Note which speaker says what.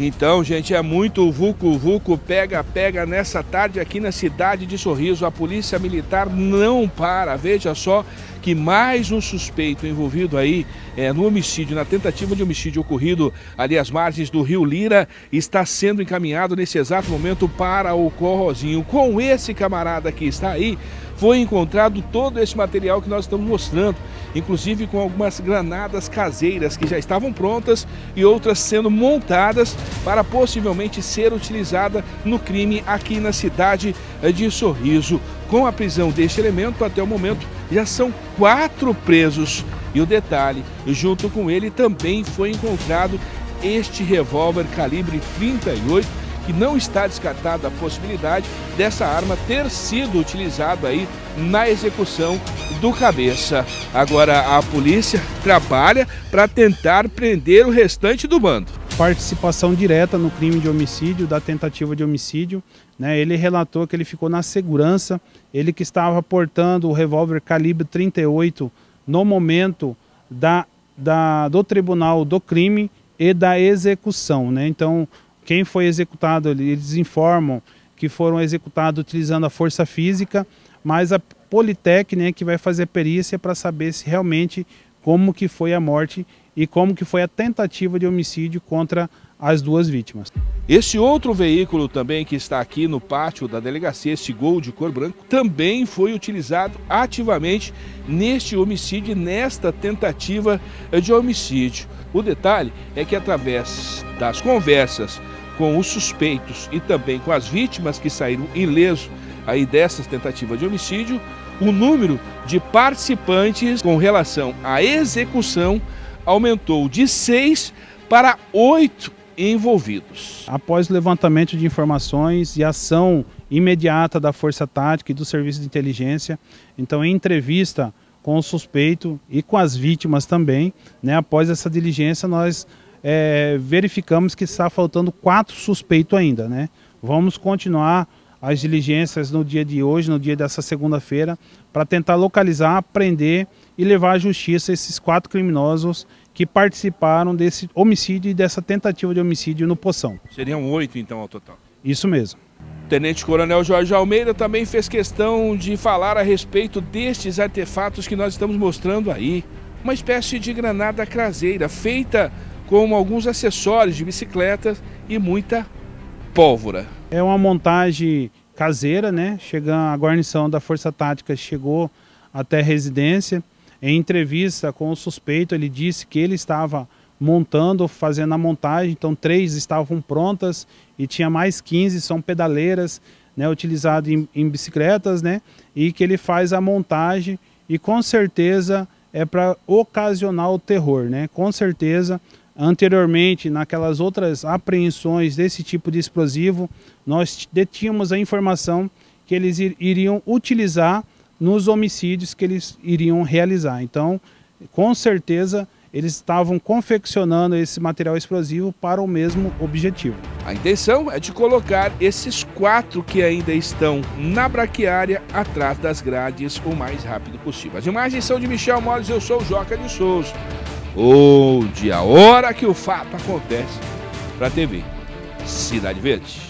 Speaker 1: Então, gente, é muito vulco vulco pega pega nessa tarde aqui na cidade de Sorriso. A Polícia Militar não para. Veja só que mais um suspeito envolvido aí é, no homicídio, na tentativa de homicídio ocorrido ali às margens do Rio Lira, está sendo encaminhado nesse exato momento para o Corrozinho. Com esse camarada que está aí, foi encontrado todo esse material que nós estamos mostrando, inclusive com algumas granadas caseiras que já estavam prontas e outras sendo montadas para possivelmente ser utilizada no crime aqui na cidade de Sorriso. Com a prisão deste elemento, até o momento, já são quatro presos. E o detalhe, junto com ele também foi encontrado este revólver calibre 38 que não está descartada a possibilidade dessa arma ter sido utilizada aí na execução do cabeça. Agora a polícia trabalha para tentar prender o restante do bando.
Speaker 2: Participação direta no crime de homicídio, da tentativa de homicídio. Né? Ele relatou que ele ficou na segurança, ele que estava portando o revólver calibre 38 no momento da, da, do tribunal do crime e da execução. Né? Então, quem foi executado, eles informam que foram executados utilizando a força física, mas a Politec, né, que vai fazer perícia para saber se realmente como que foi a morte e como que foi a tentativa de homicídio contra as duas vítimas.
Speaker 1: Esse outro veículo também que está aqui no pátio da delegacia, esse Gol de cor branco, também foi utilizado ativamente neste homicídio, nesta tentativa de homicídio. O detalhe é que através das conversas com os suspeitos e também com as vítimas que saíram ileso aí dessas tentativas de homicídio, o número de participantes com relação à execução aumentou de seis para oito envolvidos.
Speaker 2: Após o levantamento de informações e ação imediata da Força Tática e do Serviço de Inteligência, então em entrevista com o suspeito e com as vítimas também, né, após essa diligência nós é, verificamos que está faltando quatro suspeitos ainda. Né? Vamos continuar as diligências no dia de hoje, no dia dessa segunda-feira, para tentar localizar, prender e levar à justiça esses quatro criminosos que participaram desse homicídio e dessa tentativa de homicídio no Poção.
Speaker 1: Seriam oito então ao total?
Speaker 2: Isso mesmo.
Speaker 1: Tenente Coronel Jorge Almeida também fez questão de falar a respeito destes artefatos que nós estamos mostrando aí. Uma espécie de granada caseira feita com alguns acessórios de bicicletas e muita pólvora.
Speaker 2: É uma montagem caseira, né? Chegando, a guarnição da Força Tática chegou até a residência. Em entrevista com o suspeito, ele disse que ele estava montando, fazendo a montagem, então três estavam prontas e tinha mais 15, são pedaleiras, né, utilizadas em, em bicicletas, né, e que ele faz a montagem e com certeza é para ocasionar o terror, né, com certeza Anteriormente, naquelas outras apreensões desse tipo de explosivo, nós detínhamos a informação que eles iriam utilizar nos homicídios que eles iriam realizar. Então, com certeza, eles estavam confeccionando esse material explosivo para o mesmo objetivo.
Speaker 1: A intenção é de colocar esses quatro que ainda estão na braquiária atrás das grades o mais rápido possível. As imagens são de Michel Mores, eu sou o Joca de Souza ou de a hora que o fato acontece para a TV. Cidade Verde.